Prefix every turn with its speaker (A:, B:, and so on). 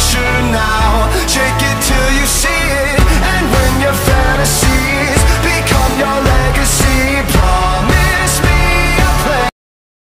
A: 是那